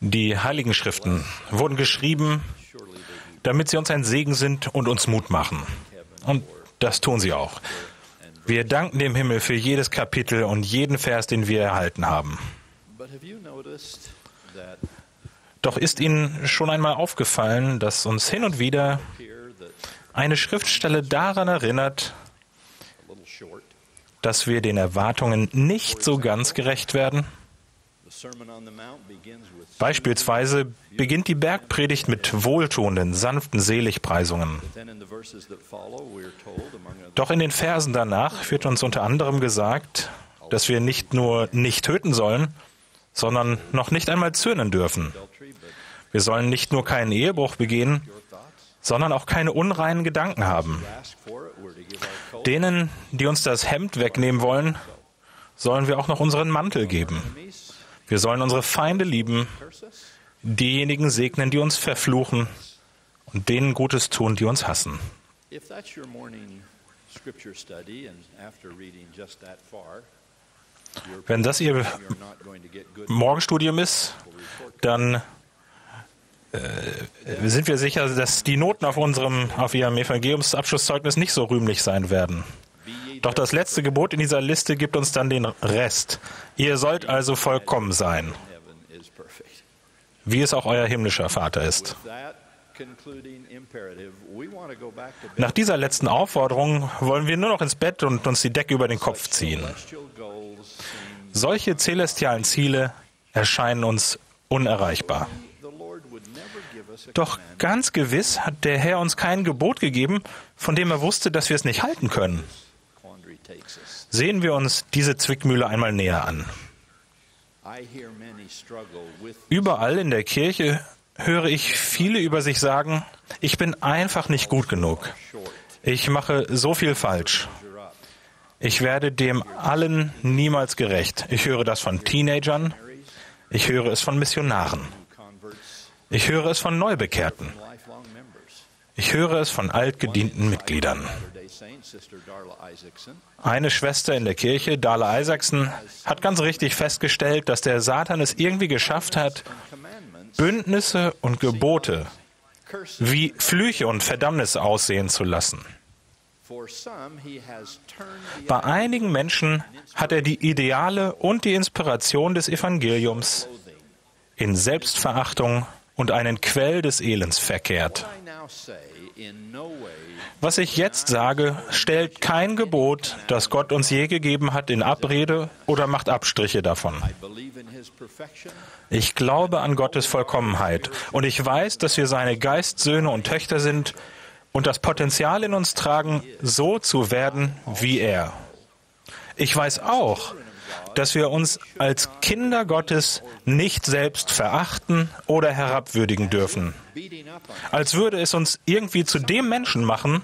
Die Heiligen Schriften wurden geschrieben, damit sie uns ein Segen sind und uns Mut machen. Und das tun sie auch. Wir danken dem Himmel für jedes Kapitel und jeden Vers, den wir erhalten haben. Doch ist Ihnen schon einmal aufgefallen, dass uns hin und wieder eine Schriftstelle daran erinnert, dass wir den Erwartungen nicht so ganz gerecht werden? Beispielsweise beginnt die Bergpredigt mit wohltuenden, sanften Seligpreisungen. Doch in den Versen danach wird uns unter anderem gesagt, dass wir nicht nur nicht töten sollen, sondern noch nicht einmal zürnen dürfen. Wir sollen nicht nur keinen Ehebruch begehen, sondern auch keine unreinen Gedanken haben. Denen, die uns das Hemd wegnehmen wollen, sollen wir auch noch unseren Mantel geben. Wir sollen unsere Feinde lieben, diejenigen segnen, die uns verfluchen und denen Gutes tun, die uns hassen. Wenn das Ihr Morgenstudium ist, dann äh, sind wir sicher, dass die Noten auf unserem, auf Ihrem Evangeliumsabschlusszeugnis nicht so rühmlich sein werden. Doch das letzte Gebot in dieser Liste gibt uns dann den Rest. Ihr sollt also vollkommen sein, wie es auch euer himmlischer Vater ist. Nach dieser letzten Aufforderung wollen wir nur noch ins Bett und uns die Decke über den Kopf ziehen. Solche celestialen Ziele erscheinen uns unerreichbar. Doch ganz gewiss hat der Herr uns kein Gebot gegeben, von dem er wusste, dass wir es nicht halten können. Sehen wir uns diese Zwickmühle einmal näher an. Überall in der Kirche höre ich viele über sich sagen, ich bin einfach nicht gut genug. Ich mache so viel falsch. Ich werde dem allen niemals gerecht. Ich höre das von Teenagern. Ich höre es von Missionaren. Ich höre es von Neubekehrten. Ich höre es von altgedienten Mitgliedern. Eine Schwester in der Kirche, Darla Isaacson, hat ganz richtig festgestellt, dass der Satan es irgendwie geschafft hat, Bündnisse und Gebote wie Flüche und Verdammnis aussehen zu lassen. Bei einigen Menschen hat er die Ideale und die Inspiration des Evangeliums in Selbstverachtung und einen Quell des Elends verkehrt. Was ich jetzt sage, stellt kein Gebot, das Gott uns je gegeben hat, in Abrede oder macht Abstriche davon. Ich glaube an Gottes Vollkommenheit und ich weiß, dass wir seine Geistsöhne und Töchter sind und das Potenzial in uns tragen, so zu werden wie er. Ich weiß auch, dass wir uns als Kinder Gottes nicht selbst verachten oder herabwürdigen dürfen. Als würde es uns irgendwie zu dem Menschen machen,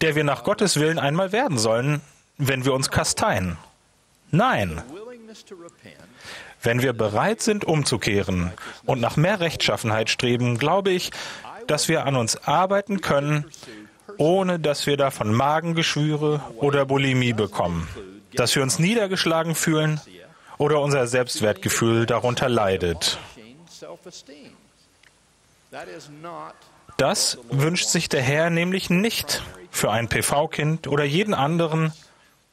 der wir nach Gottes Willen einmal werden sollen, wenn wir uns kasteien. Nein. Wenn wir bereit sind, umzukehren und nach mehr Rechtschaffenheit streben, glaube ich, dass wir an uns arbeiten können, ohne dass wir davon Magengeschwüre oder Bulimie bekommen dass wir uns niedergeschlagen fühlen oder unser Selbstwertgefühl darunter leidet. Das wünscht sich der Herr nämlich nicht für ein PV-Kind oder jeden anderen,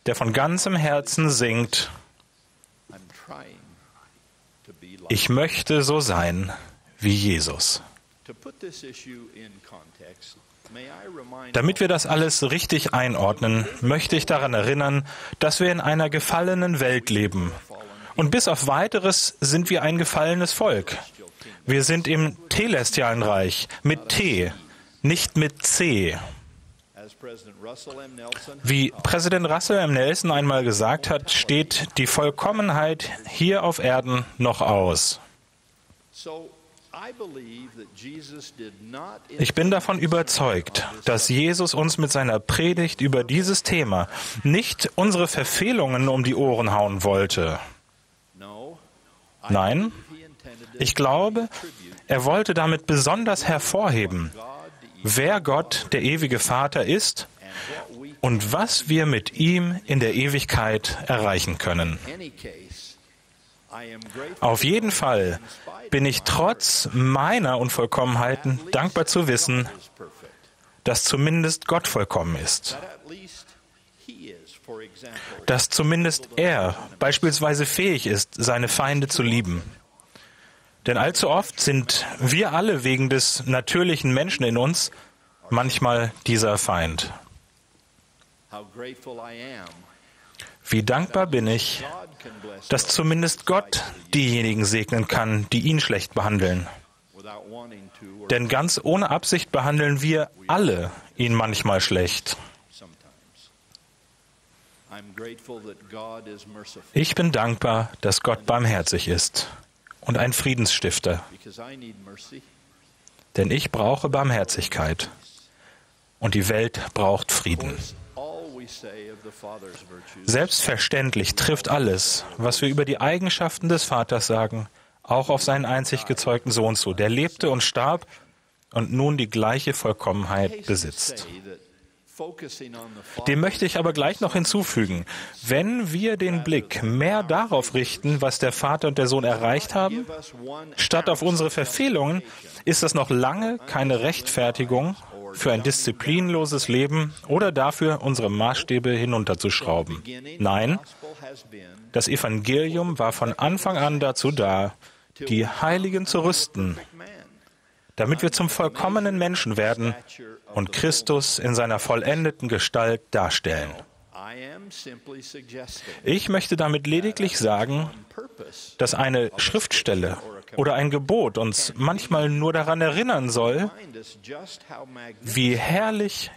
der von ganzem Herzen singt, ich möchte so sein wie Jesus. Damit wir das alles richtig einordnen, möchte ich daran erinnern, dass wir in einer gefallenen Welt leben. Und bis auf weiteres sind wir ein gefallenes Volk. Wir sind im Telestialen Reich mit T, nicht mit C. Wie Präsident Russell M. Nelson einmal gesagt hat, steht die Vollkommenheit hier auf Erden noch aus. Ich bin davon überzeugt, dass Jesus uns mit seiner Predigt über dieses Thema nicht unsere Verfehlungen um die Ohren hauen wollte. Nein, ich glaube, er wollte damit besonders hervorheben, wer Gott, der ewige Vater, ist und was wir mit ihm in der Ewigkeit erreichen können. Auf jeden Fall bin ich trotz meiner Unvollkommenheiten dankbar zu wissen, dass zumindest Gott vollkommen ist. Dass zumindest er beispielsweise fähig ist, seine Feinde zu lieben. Denn allzu oft sind wir alle wegen des natürlichen Menschen in uns manchmal dieser Feind. Wie dankbar bin ich, dass zumindest Gott diejenigen segnen kann, die ihn schlecht behandeln. Denn ganz ohne Absicht behandeln wir alle ihn manchmal schlecht. Ich bin dankbar, dass Gott barmherzig ist und ein Friedensstifter. Denn ich brauche Barmherzigkeit und die Welt braucht Frieden. Selbstverständlich trifft alles, was wir über die Eigenschaften des Vaters sagen, auch auf seinen einzig gezeugten Sohn zu, der lebte und starb und nun die gleiche Vollkommenheit besitzt. Dem möchte ich aber gleich noch hinzufügen, wenn wir den Blick mehr darauf richten, was der Vater und der Sohn erreicht haben, statt auf unsere Verfehlungen, ist das noch lange keine Rechtfertigung für ein disziplinloses Leben oder dafür, unsere Maßstäbe hinunterzuschrauben. Nein, das Evangelium war von Anfang an dazu da, die Heiligen zu rüsten, damit wir zum vollkommenen Menschen werden und Christus in seiner vollendeten Gestalt darstellen. Ich möchte damit lediglich sagen, dass eine Schriftstelle oder ein Gebot uns manchmal nur daran erinnern soll, wie herrlich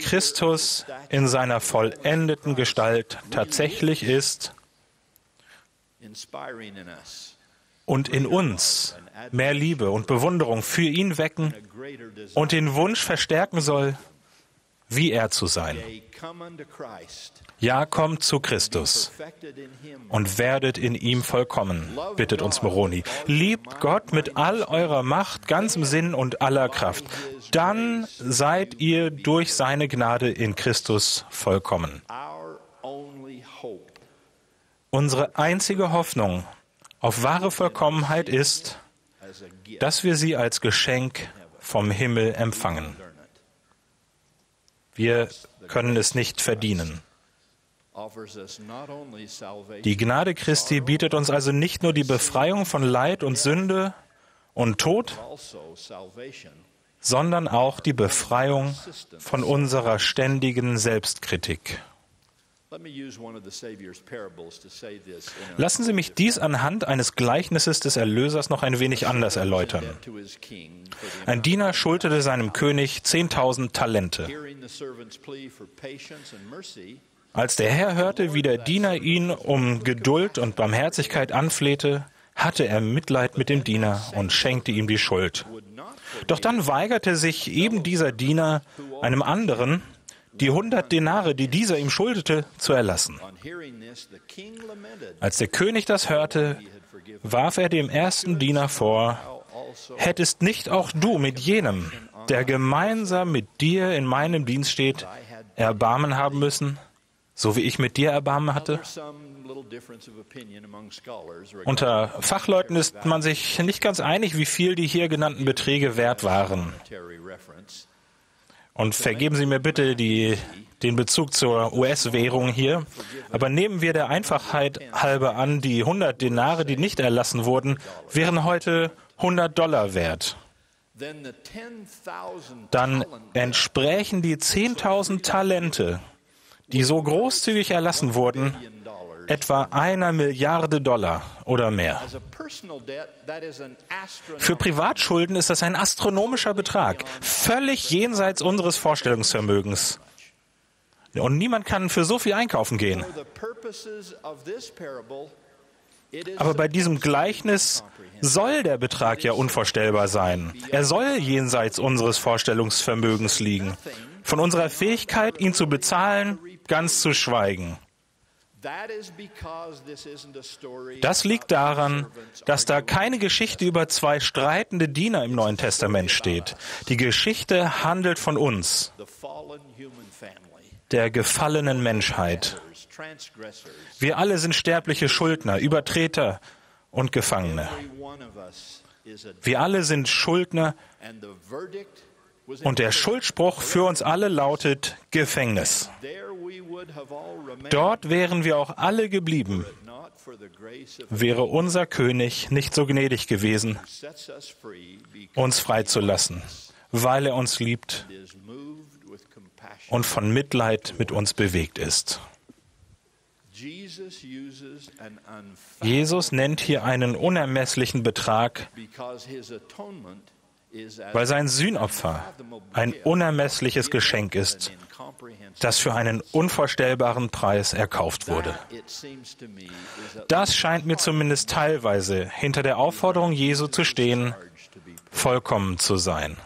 Christus in seiner vollendeten Gestalt tatsächlich ist und in uns mehr Liebe und Bewunderung für ihn wecken und den Wunsch verstärken soll, wie er zu sein. Ja, kommt zu Christus und werdet in ihm vollkommen, bittet uns Moroni. Liebt Gott mit all eurer Macht, ganzem Sinn und aller Kraft. Dann seid ihr durch seine Gnade in Christus vollkommen. Unsere einzige Hoffnung auf wahre Vollkommenheit ist, dass wir sie als Geschenk vom Himmel empfangen. Wir können es nicht verdienen. Die Gnade Christi bietet uns also nicht nur die Befreiung von Leid und Sünde und Tod, sondern auch die Befreiung von unserer ständigen Selbstkritik. Lassen Sie mich dies anhand eines Gleichnisses des Erlösers noch ein wenig anders erläutern. Ein Diener schuldete seinem König 10.000 Talente. Als der Herr hörte, wie der Diener ihn um Geduld und Barmherzigkeit anflehte, hatte er Mitleid mit dem Diener und schenkte ihm die Schuld. Doch dann weigerte sich eben dieser Diener einem anderen, die hundert Denare, die dieser ihm schuldete, zu erlassen. Als der König das hörte, warf er dem ersten Diener vor, hättest nicht auch du mit jenem, der gemeinsam mit dir in meinem Dienst steht, Erbarmen haben müssen, so wie ich mit dir Erbarmen hatte? Unter Fachleuten ist man sich nicht ganz einig, wie viel die hier genannten Beträge wert waren. Und vergeben Sie mir bitte die, den Bezug zur US-Währung hier. Aber nehmen wir der Einfachheit halber an, die 100 Denare, die nicht erlassen wurden, wären heute 100 Dollar wert. Dann entsprächen die 10.000 Talente, die so großzügig erlassen wurden, etwa einer Milliarde Dollar oder mehr. Für Privatschulden ist das ein astronomischer Betrag, völlig jenseits unseres Vorstellungsvermögens. Und niemand kann für so viel einkaufen gehen. Aber bei diesem Gleichnis soll der Betrag ja unvorstellbar sein. Er soll jenseits unseres Vorstellungsvermögens liegen. Von unserer Fähigkeit, ihn zu bezahlen, ganz zu schweigen. Das liegt daran, dass da keine Geschichte über zwei streitende Diener im Neuen Testament steht. Die Geschichte handelt von uns, der gefallenen Menschheit. Wir alle sind sterbliche Schuldner, Übertreter und Gefangene. Wir alle sind Schuldner und der Schuldspruch für uns alle lautet Gefängnis. Dort wären wir auch alle geblieben, wäre unser König nicht so gnädig gewesen, uns freizulassen, weil er uns liebt und von Mitleid mit uns bewegt ist. Jesus nennt hier einen unermesslichen Betrag, weil sein Sühnopfer ein unermessliches Geschenk ist, das für einen unvorstellbaren Preis erkauft wurde. Das scheint mir zumindest teilweise hinter der Aufforderung Jesu zu stehen, vollkommen zu sein.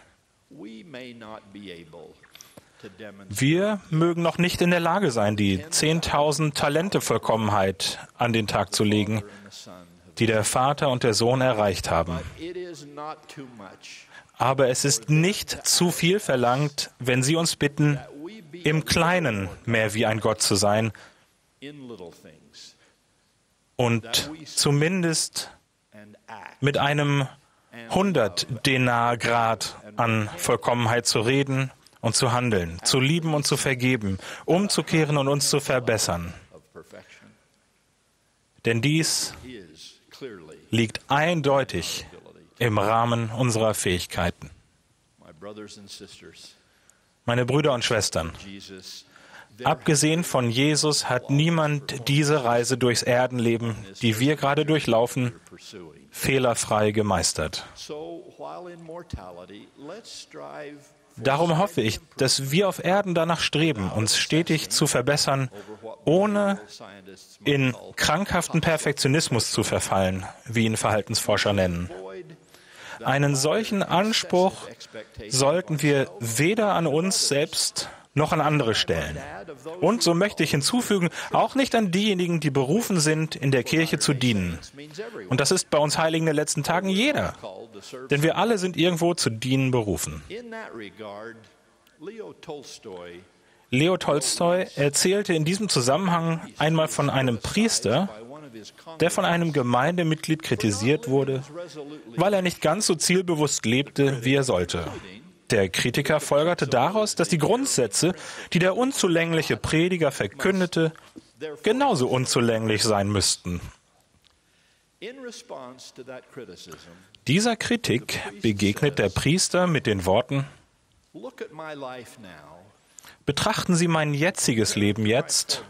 Wir mögen noch nicht in der Lage sein, die 10.000 Talente Vollkommenheit an den Tag zu legen, die der Vater und der Sohn erreicht haben. Aber es ist nicht zu viel verlangt, wenn Sie uns bitten, im Kleinen mehr wie ein Gott zu sein und zumindest mit einem 100 Denar Grad an Vollkommenheit zu reden und zu handeln, zu lieben und zu vergeben, umzukehren und uns zu verbessern. Denn dies liegt eindeutig im Rahmen unserer Fähigkeiten. Meine Brüder und Schwestern, abgesehen von Jesus hat niemand diese Reise durchs Erdenleben, die wir gerade durchlaufen, fehlerfrei gemeistert. Darum hoffe ich, dass wir auf Erden danach streben, uns stetig zu verbessern, ohne in krankhaften Perfektionismus zu verfallen, wie ihn Verhaltensforscher nennen. Einen solchen Anspruch sollten wir weder an uns selbst noch an andere stellen. Und so möchte ich hinzufügen, auch nicht an diejenigen, die berufen sind, in der Kirche zu dienen. Und das ist bei uns Heiligen der letzten Tagen jeder. Denn wir alle sind irgendwo zu dienen berufen. Leo Tolstoi erzählte in diesem Zusammenhang einmal von einem Priester, der von einem Gemeindemitglied kritisiert wurde, weil er nicht ganz so zielbewusst lebte, wie er sollte. Der Kritiker folgerte daraus, dass die Grundsätze, die der unzulängliche Prediger verkündete, genauso unzulänglich sein müssten. Dieser Kritik begegnet der Priester mit den Worten, Betrachten Sie mein jetziges Leben jetzt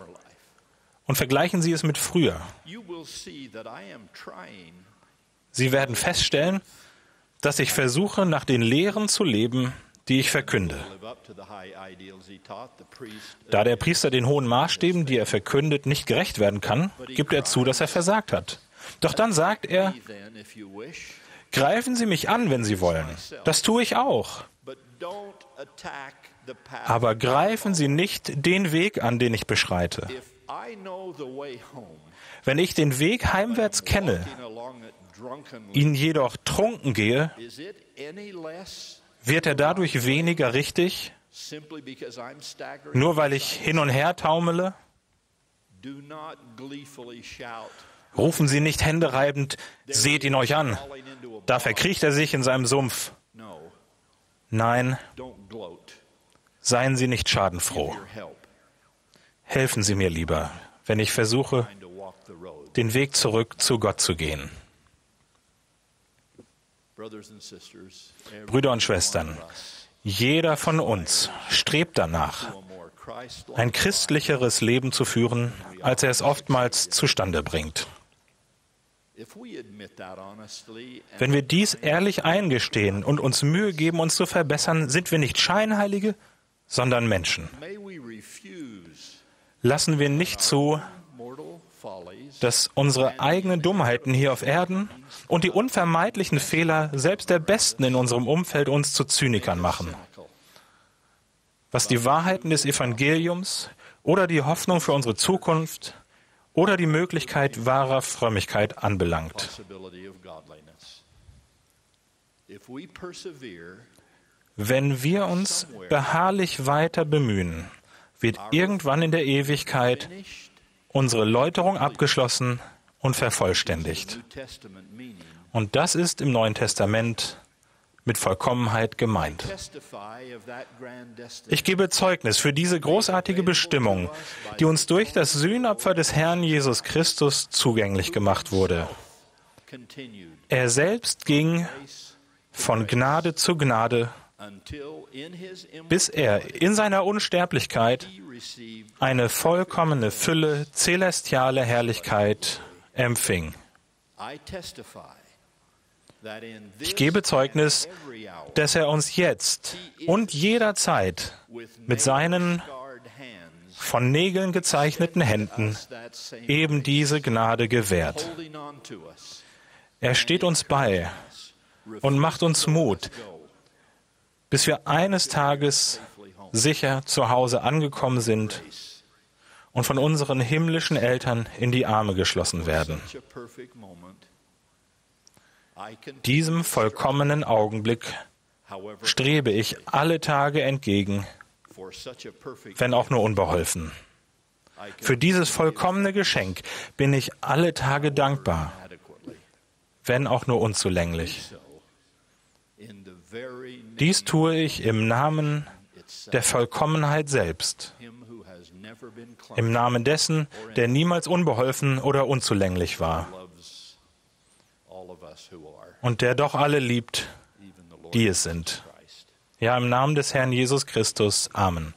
und vergleichen Sie es mit früher. Sie werden feststellen, dass ich versuche, nach den Lehren zu leben, die ich verkünde. Da der Priester den hohen Maßstäben, die er verkündet, nicht gerecht werden kann, gibt er zu, dass er versagt hat. Doch dann sagt er, greifen Sie mich an, wenn Sie wollen. Das tue ich auch. Aber greifen Sie nicht den Weg an, den ich beschreite. Wenn ich den Weg heimwärts kenne, ihn jedoch trunken gehe, wird er dadurch weniger richtig, nur weil ich hin und her taumele? Rufen Sie nicht händereibend, seht ihn euch an, da verkriecht er sich in seinem Sumpf. Nein, seien Sie nicht schadenfroh. Helfen Sie mir lieber, wenn ich versuche, den Weg zurück zu Gott zu gehen. Brüder und Schwestern, jeder von uns strebt danach, ein christlicheres Leben zu führen, als er es oftmals zustande bringt. Wenn wir dies ehrlich eingestehen und uns Mühe geben, uns zu verbessern, sind wir nicht Scheinheilige, sondern Menschen. Lassen wir nicht zu, dass unsere eigenen Dummheiten hier auf Erden und die unvermeidlichen Fehler selbst der Besten in unserem Umfeld uns zu Zynikern machen. Was die Wahrheiten des Evangeliums oder die Hoffnung für unsere Zukunft oder die Möglichkeit wahrer Frömmigkeit anbelangt. Wenn wir uns beharrlich weiter bemühen, wird irgendwann in der Ewigkeit unsere Läuterung abgeschlossen und vervollständigt. Und das ist im Neuen Testament mit Vollkommenheit gemeint. Ich gebe Zeugnis für diese großartige Bestimmung, die uns durch das Sühnopfer des Herrn Jesus Christus zugänglich gemacht wurde. Er selbst ging von Gnade zu Gnade, bis er in seiner Unsterblichkeit eine vollkommene Fülle celestiale Herrlichkeit empfing. Ich gebe Zeugnis, dass er uns jetzt und jederzeit mit seinen von Nägeln gezeichneten Händen eben diese Gnade gewährt. Er steht uns bei und macht uns Mut, bis wir eines Tages sicher zu Hause angekommen sind und von unseren himmlischen Eltern in die Arme geschlossen werden. Diesem vollkommenen Augenblick strebe ich alle Tage entgegen, wenn auch nur unbeholfen. Für dieses vollkommene Geschenk bin ich alle Tage dankbar, wenn auch nur unzulänglich. Dies tue ich im Namen der Vollkommenheit selbst, im Namen dessen, der niemals unbeholfen oder unzulänglich war und der doch alle liebt, die es sind. Ja, im Namen des Herrn Jesus Christus. Amen.